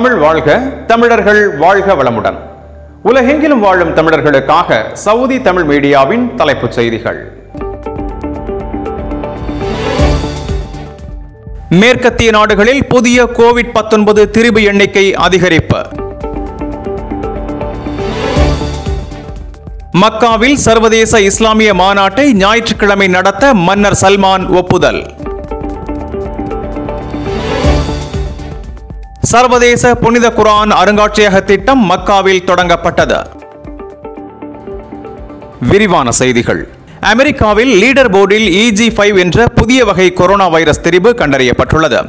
தமிழ் வாழ்க தமிழர்கள் வாழ்க வளமுடன். உலகெங்கிலும் வாழும் தமிழர்களுக்காக சவுதி தமிழ் மீடியாவின் தலைப்புச் செய்திகள். மேற்கத்திய நாடுகளில் புதிய கோவிட் 19 திரிபு எண்ணிக்கை அதிகரிப்பு. மக்காவில் சர்வதேச இஸ்லாமிய மாநாட்டை ஞாயிற்றுக்கிழமை நடத்த மன்னர் சல்மான் ஒப்புதல். சர்வதேச புனித குரான் அருங்காட்சியக திட்டம் மக்காவில் தொடங்கப்பட்டது. விரிவான செய்திகள். அமெரிக்காவில் லீடர் போர்டில் இஜி ஃபைவ் என்ற புதிய வகை கொரோனா வைரஸ் தெரிவு கண்டறியப்பட்டுள்ளது.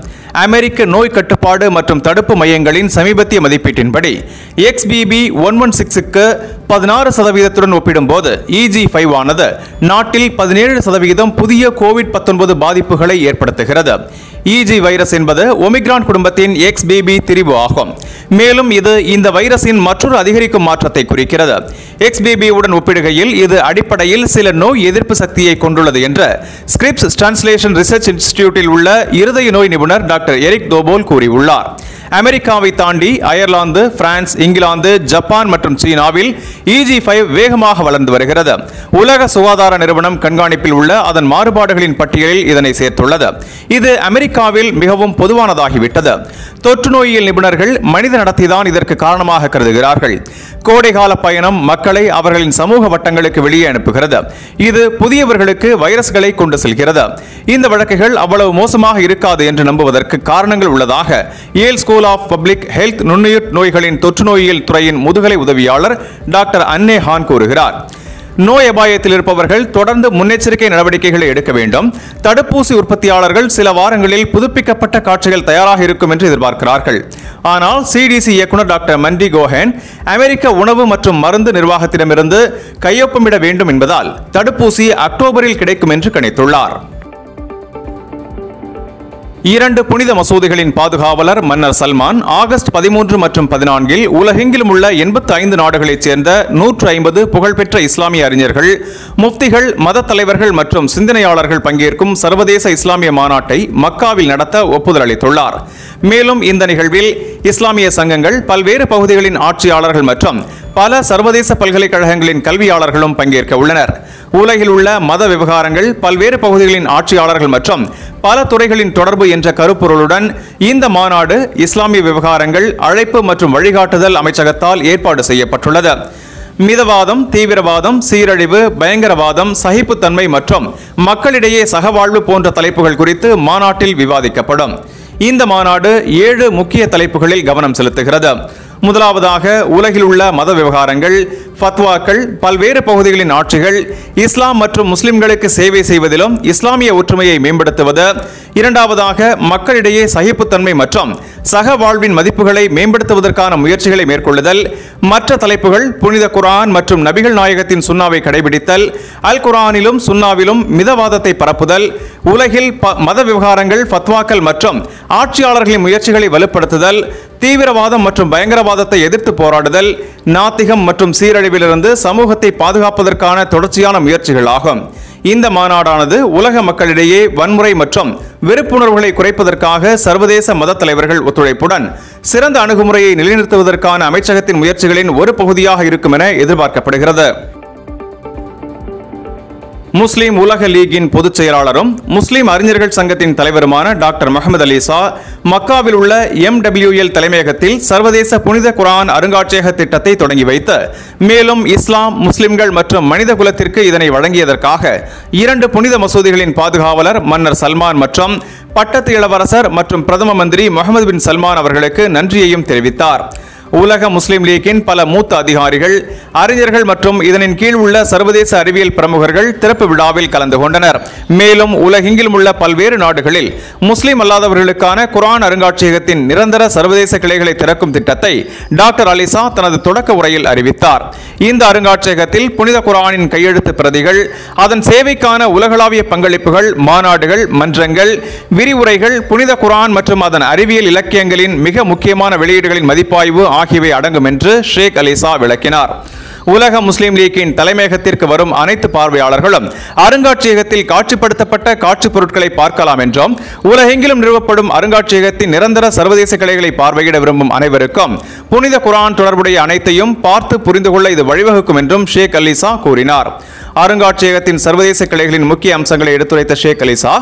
அமெரிக்க நோய் கட்டுப்பாடு மற்றும் தடுப்பு மையங்களின் சமீபத்திய மதிப்பீட்டின்படி எக்ஸ்பிபி ஒன் ஒன் சிக்ஸுக்கு பதினாறு சதவீதத்துடன் ஒப்பிடும்போது இஜி ஃபைவ் ஆனது நாட்டில் பதினேழு சதவீதம் புதிய கோவிட் 19 பாதிப்புகளை ஏற்படுத்துகிறது. இஜி வைரஸ் என்பது ஒமிக்ரான் குடும்பத்தின் எக்ஸ்பிபி திரிவு ஆகும். மேலும் இது இந்த வைரஸின் மற்றொரு அதிகரிக்கும் மாற்றத்தை குறிக்கிறது. எக்ஸ் உடன் ஒப்பிடுகையில் இது அடிப்படையில் சில நோய் எதிர்ப்பு சக்தியை கொண்டுள்ளது என்று ஸ்கிரிப்ஸ் டிரான்ஸ்லேஷன் ரிசர்ச் இன்ஸ்டிடியூட்டில் உள்ள இருதய நோய் நிபுணர் டாக்டர் எரிக் தோபோல் கூறியுள்ளார். அமெரிக்காவை தாண்டி அயர்லாந்து பிரான்ஸ் இங்கிலாந்து ஜப்பான் மற்றும் சீனாவில் இஜி ஃபைவ் வேகமாக வளர்ந்து வருகிறது. உலக சுகாதார நிறுவனம் கண்காணிப்பில் உள்ள அதன் மாறுபாடுகளின் பட்டியலில் இதனை சேர்த்துள்ளது. இது அமெரிக்காவில் மிகவும் பொதுவானதாகிவிட்டது. தொற்று நோயியல் நிபுணர்கள் மனித நடத்திதான் இதற்கு காரணமாக கருதுகிறார்கள். கோடைகால பயணம் மக்களை அவர்களின் சமூக வட்டங்களுக்கு வெளியே அனுப்புகிறது. இது புதியவர்களுக்கு வைரஸ்களை கொண்டு செல்கிறது. இந்த வழக்குகள் அவ்வளவு மோசமாக இருக்காது என்று நம்புவதற்கு காரணங்கள் உள்ளதாக Yale school of public health நுண்ணுயிர் நோய்களின் தொற்று நோயியல் துறையின் முதுகலை உதவியாளர் டாக்டர் அன்னே ஹான் கூறுகிறார். நோய் அபாயத்தில் இருப்பவர்கள் தொடர்ந்து முன்னெச்சரிக்கை நடவடிக்கைகளை எடுக்க வேண்டும். தடுப்பூசி உற்பத்தியாளர்கள் சில வாரங்களில் புதுப்பிக்கப்பட்ட காட்சிகள் தயாராக இருக்கும் என்று எதிர்பார்க்கிறார்கள். ஆனால் சிடிசி இயக்குனர் டாக்டர் மண்டி கோஹன் அமெரிக்க உணவு மற்றும் மருந்து நிர்வாகத்திடமிருந்து கையொப்பமிட வேண்டும் என்பதால் தடுப்பூசி அக்டோபரில் கிடைக்கும் என்று கணித்துள்ளார். இரண்டு புனித மசூதிகளின் பாதுகாவலர் மன்னர் சல்மான் ஆகஸ்ட் பதிமூன்று மற்றும் பதினான்கில் உலகெங்கிலும் உள்ள எண்பத்தி ஐந்து நாடுகளைச் சேர்ந்த நூற்று ஐம்பது புகழ்பெற்ற இஸ்லாமிய அறிஞர்கள் முஃப்திகள் மத தலைவர்கள் மற்றும் சிந்தனையாளர்கள் பங்கேற்கும் சர்வதேச இஸ்லாமிய மாநாட்டை மக்காவில் நடத்த ஒப்புதல் அளித்துள்ளார். மேலும் இந்த நிகழ்வில் இஸ்லாமிய சங்கங்கள் பல்வேறு பகுதிகளின் ஆட்சியாளர்கள் மற்றும் பல சர்வதேச பல்கலைக்கழகங்களின் கல்வியாளர்களும் பங்கேற்க உள்ளனர். உலகில் உள்ள மத விவகாரங்கள் பல்வேறு பகுதிகளின் ஆட்சியாளர்கள் மற்றும் பல துறைகளின் தொடர்பு என்ற கருப்பொருளுடன் இந்த மாநாடு இஸ்லாமிய விவகாரங்கள் அழைப்பு மற்றும் வழிகாட்டுதல் அமைச்சகத்தால் ஏற்பாடு செய்யப்பட்டுள்ளது. மிதவாதம் தீவிரவாதம் சீரழிவு பயங்கரவாதம் சகிப்புத்தன்மை மற்றும் மக்களிடையே சகவாழ்வு போன்ற தலைப்புகள் குறித்து மாநாட்டில் விவாதிக்கப்படும். இந்த மாநாடு ஏழு முக்கிய தலைப்புகளில் கவனம் செலுத்துகிறது. முதலாவதாக உலகில் உள்ள மத விவகாரங்கள் ஃபத்வாக்கள் பல்வேறு பகுதிகளின் ஆட்சிகள் இஸ்லாம் மற்றும் முஸ்லிம்களுக்கு சேவை செய்வதிலும் இஸ்லாமிய ஒற்றுமையை மேம்படுத்துவது இரண்டாவதாக மக்களிடையே சகிப்புத்தன்மை மற்றும் சக வாழ்வின் மதிப்புகளை மேம்படுத்துவதற்கான முயற்சிகளை மேற்கொள்ளுதல் மற்ற தலைப்புகள் புனித குரான் மற்றும் நபிகள் நாயகத்தின் சுன்னாவை கடைபிடித்தல் அல் குர்ஆனிலும் சுன்னாவிலும் மிதவாதத்தை பரப்புதல் உலகில் ப- மத விவகாரங்கள் ஃபத்வாக்கள் மற்றும் ஆட்சியாளர்களின் முயற்சிகளை வலுப்படுத்துதல் தீவிரவாதம் மற்றும் பயங்கரவாதத்தை எதிர்த்து போராடுதல் நாத்திகம் மற்றும் சீரழிவிலிருந்து சமூகத்தை பாதுகாப்பதற்கான தொடர்ச்சியான முயற்சிகளாகும் இந்த மாநாடானது உலக மக்களிடையே வன்முறை மற்றும் வெறுப்புணர்வுகளை குறைப்பதற்காக சர்வதேச மத தலைவர்கள் ஒத்துழைப்புடன் சிறந்த அணுகுமுறையை நிலைநிறுத்துவதற்கான அமைச்சகத்தின் முயற்சிகளின் ஒரு பகுதியாக இருக்கும் என எதிர்பார்க்கப்படுகிறது. முஸ்லீம் உலக லீகின் பொதுச் செயலாளரும் முஸ்லீம் அறிஞர்கள் சங்கத்தின் தலைவருமான டாக்டர் முகமது அலிசா மக்காவில் உள்ள எம்டபிள்யூஎல் தலைமையகத்தில் சர்வதேச புனித குரான் அருங்காட்சியக திட்டத்தை தொடங்கி வைத்து மேலும் இஸ்லாம் முஸ்லிம்கள் மற்றும் மனித குலத்திற்கு இதனை வழங்கியதற்காக இரண்டு புனித மசூதிகளின் பாதுகாவலர் மன்னர் சல்மான் மற்றும் பட்டத்து இளவரசர் மற்றும் பிரதம மந்திரி முகமது பின் சல்மான் அவர்களுக்கு நன்றியையும் தெரிவித்தார். உலக முஸ்லிம் லீக்கின் பல மூத்த அதிகாரிகள் அறிஞர்கள் மற்றும் இதனின் கீழ் உள்ள சர்வதேச அறிவியல் பிரமுகர்கள் திறப்பு விழாவில் கலந்து கொண்டனர். மேலும் உலகெங்கிலும் உள்ள பல்வேறு நாடுகளில் முஸ்லீம் அல்லாதவர்களுக்கான குரான் அருங்காட்சியகத்தின் நிரந்தர சர்வதேச கிளைகளை திறக்கும் திட்டத்தை டாக்டர் அலிசா தனது தொடக்க உரையில் அறிவித்தார். இந்த அருங்காட்சியகத்தில் புனித குரானின் கையெழுத்து பிரதிகள் அதன் சேவைக்கான உலகளாவிய பங்களிப்புகள் மாநாடுகள் மன்றங்கள் விரிவுரைகள் புனித குரான் மற்றும் அதன் அறிவியல் இலக்கியங்களின் மிக முக்கியமான வெளியீடுகளின் மதிப்பாய்வு ஆகியவை அடங்கும் என்று ஷேக் அலிசா விளக்கினார். உலக முஸ்லீம் லீக்கின் தலைமையகத்திற்கு வரும் அனைத்து பார்வையாளர்களும் அருங்காட்சியகத்தில் காட்சிப்படுத்தப்பட்ட காட்சிப் பொருட்களை பார்க்கலாம் என்றும் உலகெங்கிலும் நிறுவப்படும் அருங்காட்சியகத்தின் நிரந்தர சர்வதேச கிளைகளை பார்வையிட விரும்பும் அனைவருக்கும் புனித குரான் தொடர்புடைய அனைத்தையும் பார்த்து புரிந்து கொள்ள இது வழிவகுக்கும் என்றும் ஷேக் அலிசா கூறினார். அருங்காட்சியகத்தின் சர்வதேச கிளைகளின் முக்கிய அம்சங்களை எடுத்துரைத்த ஷேக் அலிசா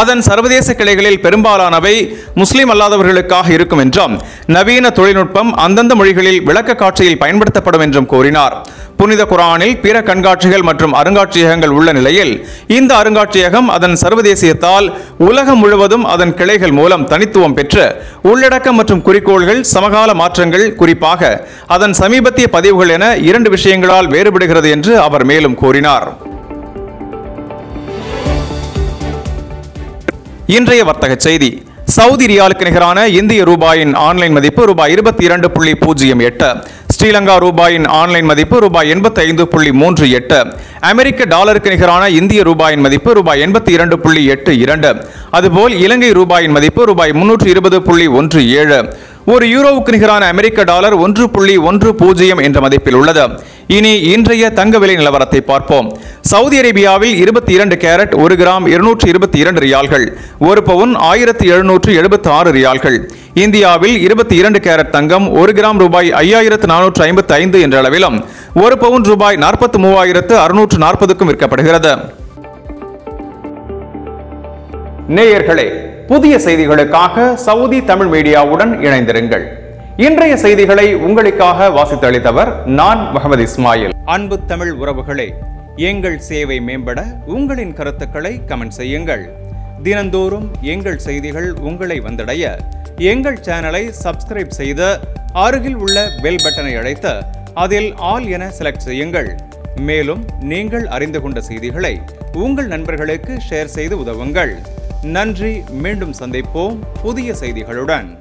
அதன் சர்வதேச கிளைகளில் பெரும்பாலானவை முஸ்லிம் அல்லாதவர்களுக்காக இருக்கும் என்றும். நவீன தொழில்நுட்பம் அந்தந்த மொழிகளில் விளக்க காட்சியில் பயன்படுத்தப்படும் என்றும் கூறினார். புனித குரானில் பிற கண்காட்சிகள் மற்றும் அருங்காட்சியகங்கள் உள்ள நிலையில் இந்த அருங்காட்சியகம் அதன் சர்வதேசியத்தால் உலகம் முழுவதும் அதன் கிளைகள் மூலம் தனித்துவம் பெற்று உள்ளடக்கம் மற்றும் குறிக்கோள்கள் சமகால மாற்றங்கள் குறிப்பாக அதன் சமீபத்திய பதிவுகள் என இரண்டு விஷயங்களால் வேறுபடுகிறது என்று அவர் மேலும் கூறினார். இன்றைய வர்த்தக செய்தி. சவுதி ரியாலுக்கு நிகரான இந்திய ரூபாயின் ஆன்லைன் மதிப்பு ரூபாய் இருபத்தி இரண்டு புள்ளி பூஜ்ஜியம் எட்டு. ஸ்ரீலங்கா ரூபாயின் ஆன்லைன் மதிப்பு ரூபாய் எண்பத்தி ஐந்து புள்ளி மூன்று எட்டு. அமெரிக்க டாலருக்கு நிகரான இந்திய ரூபாயின் மதிப்பு ரூபாய் எண்பத்தி இரண்டு புள்ளி எட்டு இரண்டு. அதுபோல் இலங்கை ரூபாயின் மதிப்பு ரூபாய் முன்னூற்று இருபது புள்ளி ஒன்று ஏழு. ஒரு யூரோவுக்கு நிகரான அமெரிக்க டாலர் ஒன்று புள்ளி ஒன்று பூஜ்ஜியம் என்ற மதிப்பில் உள்ளது. இனி இன்றைய தங்க விலை நிலவரத்தை பார்ப்போம். சவுதி அரேபியாவில் இருபத்தி இரண்டு கேரட் ஒரு கிராம் இருநூற்று இருபத்தி இரண்டு ரியால்கள் ஒரு பவுன் ஆயிரத்தி எழுநூற்று எழுபத்தி ஆறு ரியால்கள். இந்தியாவில் இருபத்தி இரண்டு கேரட் தங்கம் ஒரு கிராம் ரூபாய் ஐயாயிரத்து நானூற்று ஐம்பத்தி ஐந்து என்ற அளவிலும் ஒரு பவுன் ரூபாய் நாற்பத்தி மூவாயிரத்து அறுநூற்று நாற்பதுக்கும் விற்கப்படுகிறது. நேயர்களே புதிய செய்திகளுக்காக சவுதி தமிழ் மீடியாவுடன் இணைந்திருங்கள். இன்றைய செய்திகளை உங்களுக்காக வாசித்தளித்தவர் நான் முகமது இஸ்மாயில். அன்பு தமிழ் உறவுகளே எங்கள் சேவை மேம்பட உங்களின் கருத்துக்களை கமெண்ட் செய்யுங்கள். தினந்தோறும் எங்கள் செய்திகள் உங்களை வந்தடைய எங்கள் சேனலை சப்ஸ்கிரைப் செய்து அருகில் உள்ள பெல் பட்டனை அழைத்து அதில் ஆல் என செலக்ட் செய்யுங்கள். மேலும் நீங்கள் அறிந்து கொண்ட செய்திகளை உங்கள் நண்பர்களுக்கு ஷேர் செய்து உதவுங்கள். நன்றி மீண்டும் சந்திப்போம் புதிய செய்திகளுடன்.